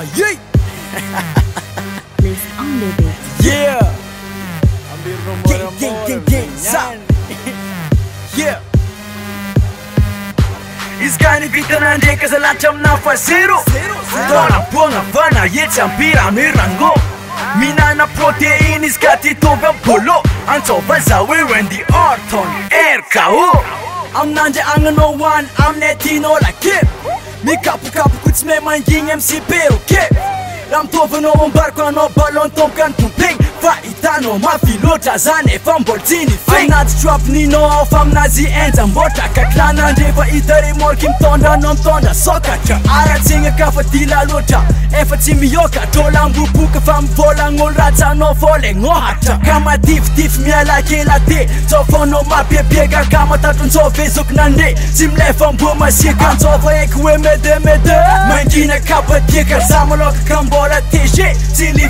Ah, yeah. Place on the beat. Yeah. Gang, gang, gang, gang, stop. yeah. Iskani vita na ndeka za lacham na fasero Tona ponga vana yetsa mpira mirango Minana protein iskati tobe polo Antova zawe Wendy Orton RKO I'm nanja angano one I'm netino like it mi kapokapo kosy me manginyemisipeoqe lami tovanomam barkoano balontomokan tompey fa afizaneboanatytopininao faminazy nabotrakaklanandre fa itaremka mitndrnatndas aratsegna kafadi laloatra efa tsy miokatrolamboboka fa miôlanolo ratsnafôla ka matifitify mialakelate safanao mapiapiaka ka matatsae zokanandreh tsy mila famboa masiakansfa aiky oe mdeu mde mangina kapaiaka za malkakabola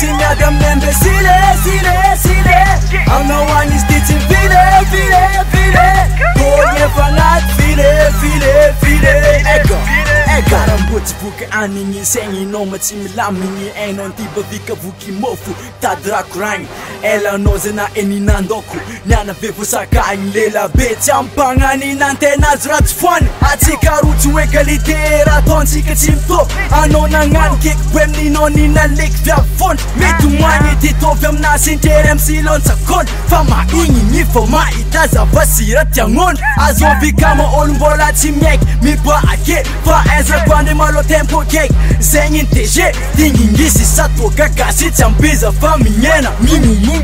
thina kamnembe sile sile sile awunowani sidithivile angny sagna ina ma tsy milamigny na ntivavikavokymofo tady rakorany elana zana eninandôko niana vevosakany lela be tsy apananitenzyfoy tsk ry oeglitetk t aaannokkboek b yantyainastryas fa aongn zafa sira piaon azobicama olmvolatimek mi ba ake pa eze bande malo tempo kek seyin teje ingingisi satokakasitambizafa minyenamimu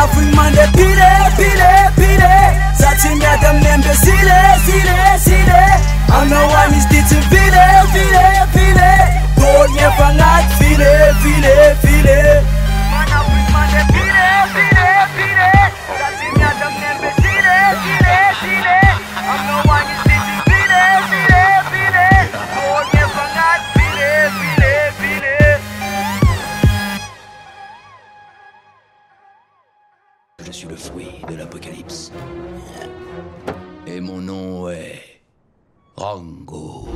yafunmande pile sile sile sile i'm the one is due to be sur le fruit de l'apocalypse. Et mon nom est... Rango.